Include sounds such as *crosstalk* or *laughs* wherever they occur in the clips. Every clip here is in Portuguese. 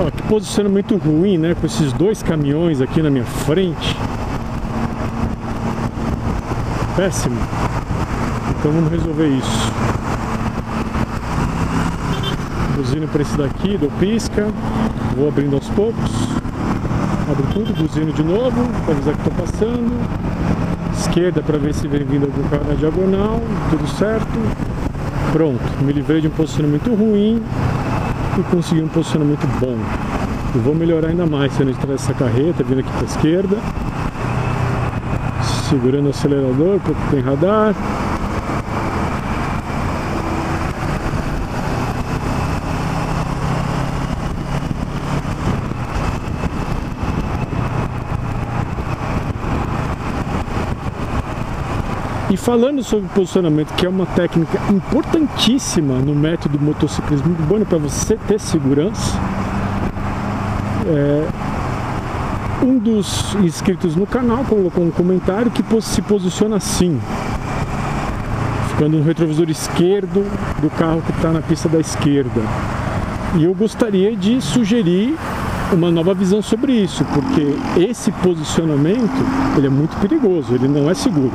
Ó, que posicionamento ruim, né? Com esses dois caminhões aqui na minha frente. Péssimo. Então vamos resolver isso. Buzino para esse daqui, dou pisca. Vou abrindo aos poucos. Abro tudo, buzino de novo, para avisar que estou passando. Esquerda para ver se vem vindo algum carro na diagonal. Tudo certo. Pronto, me livrei de um posicionamento ruim e consegui um posicionamento bom. E vou melhorar ainda mais sendo entrar essa carreta, vindo aqui para a esquerda. Segurando o acelerador, porque tem radar. E falando sobre posicionamento, que é uma técnica importantíssima no método motociclismo urbano para você ter segurança, é, um dos inscritos no canal colocou um comentário que se posiciona assim, ficando no retrovisor esquerdo do carro que está na pista da esquerda. E eu gostaria de sugerir uma nova visão sobre isso, porque esse posicionamento ele é muito perigoso, ele não é seguro.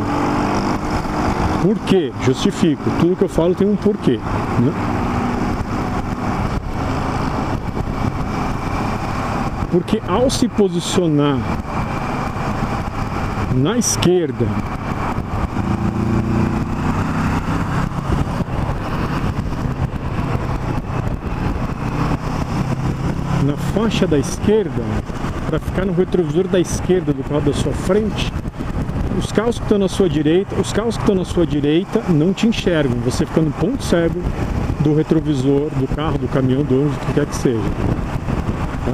Por quê? Justifico. Tudo que eu falo tem um porquê. Né? Porque ao se posicionar na esquerda, na faixa da esquerda, para ficar no retrovisor da esquerda do carro da sua frente, os carros que estão na sua direita, os carros que estão na sua direita não te enxergam. Você fica no ponto cego do retrovisor, do carro, do caminhão, do do que quer que seja. Tá?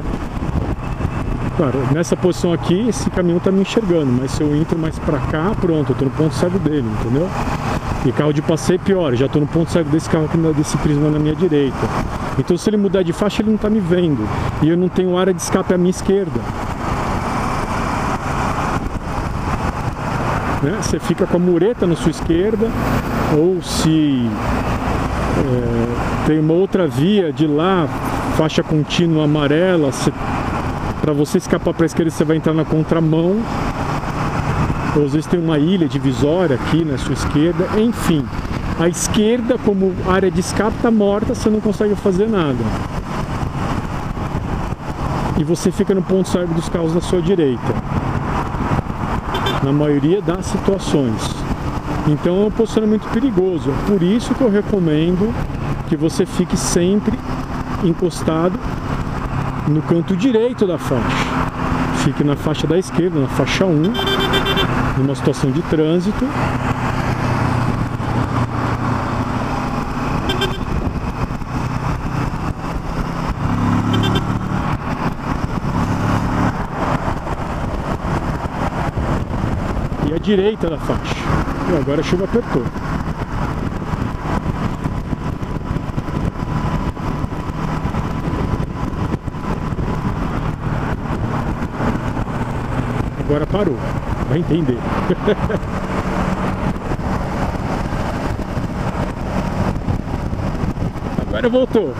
Claro, nessa posição aqui, esse caminhão está me enxergando, mas se eu entro mais para cá, pronto, eu estou no ponto cego dele, entendeu? E carro de passeio pior, já estou no ponto cego desse carro aqui, desse prisma na minha direita. Então se ele mudar de faixa, ele não está me vendo. E eu não tenho área de escape à minha esquerda. Né? Você fica com a mureta na sua esquerda, ou se é, tem uma outra via de lá, faixa contínua amarela, para você escapar para a esquerda você vai entrar na contramão, ou às vezes tem uma ilha divisória aqui na sua esquerda, enfim. A esquerda, como área de escape, está morta, você não consegue fazer nada. E você fica no ponto cego dos carros da sua direita na maioria das situações. Então é um posicionamento perigoso. É por isso que eu recomendo que você fique sempre encostado no canto direito da faixa. Fique na faixa da esquerda, na faixa 1, numa situação de trânsito. Direita da faixa. E agora a chuva apertou. Agora parou. Vai entender. *laughs* agora voltou.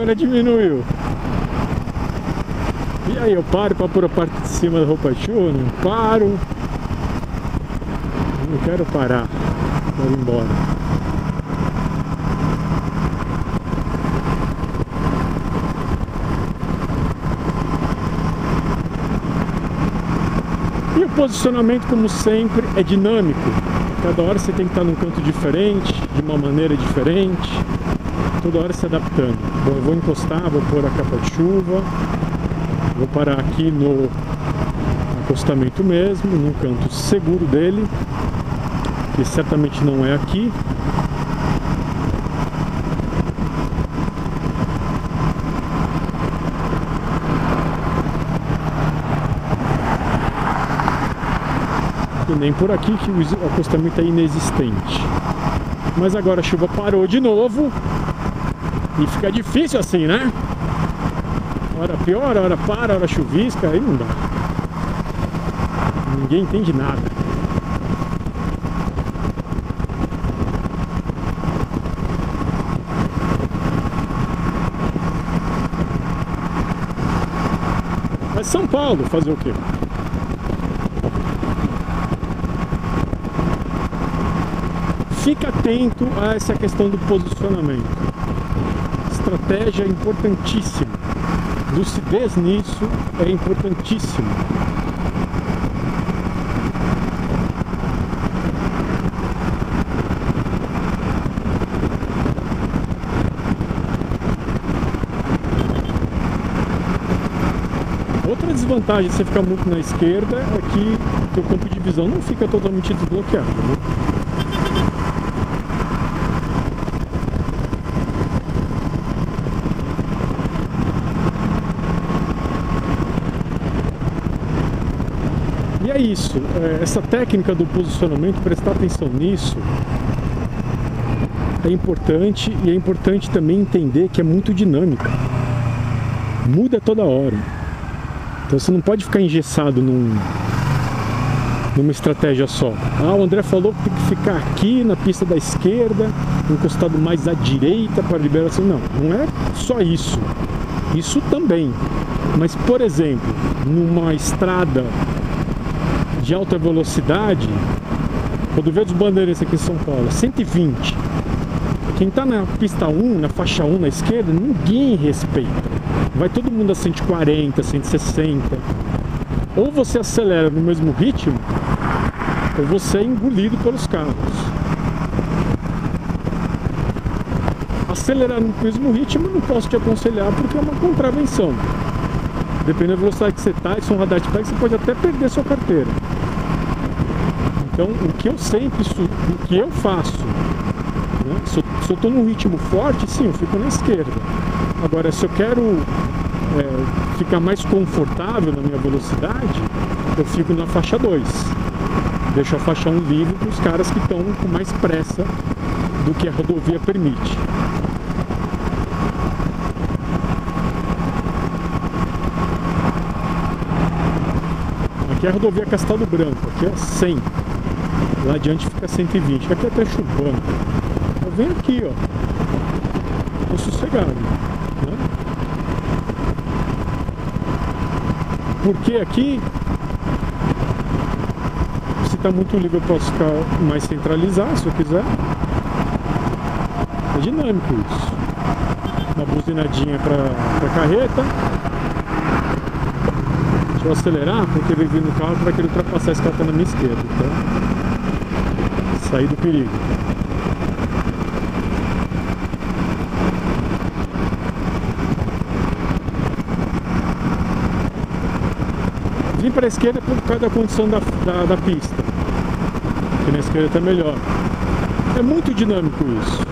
Agora diminuiu. E aí eu paro para pôr a parte de cima da roupa de chuva? Não paro. Não quero parar. Quero ir embora. E o posicionamento, como sempre, é dinâmico. Cada hora você tem que estar num canto diferente, de uma maneira diferente toda hora se adaptando. Bom, eu vou encostar, vou pôr a capa de chuva, vou parar aqui no acostamento mesmo, num canto seguro dele, que certamente não é aqui. E nem por aqui que o acostamento é inexistente. Mas agora a chuva parou de novo e fica difícil assim, né? Hora piora, hora para, hora chuvisca, aí não dá. Ninguém entende nada. Mas São Paulo, fazer o quê? Fica atento a essa questão do posicionamento. Estratégia importantíssima. Lucidez nisso é importantíssimo. Outra desvantagem de você ficar muito na esquerda é que o campo de visão não fica totalmente desbloqueado. Né? É isso, é, essa técnica do posicionamento, prestar atenção nisso, é importante e é importante também entender que é muito dinâmica. Muda toda hora. Então você não pode ficar engessado num, numa estratégia só. Ah, o André falou que tem que ficar aqui na pista da esquerda, encostado mais à direita para liberação. Não, não é só isso. Isso também. Mas, por exemplo, numa estrada de alta velocidade, quando vê os bandeirantes aqui em São Paulo, 120. Quem está na pista 1, na faixa 1 na esquerda, ninguém respeita. Vai todo mundo a 140, 160. Ou você acelera no mesmo ritmo, ou você é engolido pelos carros. Acelerar no mesmo ritmo não posso te aconselhar porque é uma contravenção. Dependendo da velocidade que você está, e se um radar te pega, você pode até perder sua carteira. Então, o que eu sempre, o que eu faço, né? se, eu, estou num ritmo forte, sim, eu fico na esquerda. Agora, se eu quero é, ficar mais confortável na minha velocidade, eu fico na faixa 2. Deixo a faixa 1 livre para os caras que estão com mais pressa do que a rodovia permite. Aqui é a rodovia Castelo Branco, aqui é 100. Lá adiante fica 120. Aqui até chupando. Eu venho aqui, ó. Tô sossegado. Né? Porque aqui, se tá muito livre, eu posso ficar mais centralizado, se eu quiser. É dinâmico isso. Uma buzinadinha pra, pra carreta. Deixa eu acelerar, porque ele vem no carro vai querer ultrapassar esse cara tá na minha esquerda. Então, sair do perigo. Vim para a esquerda por causa da condição da, da, da pista. Que na esquerda está melhor. É muito dinâmico isso.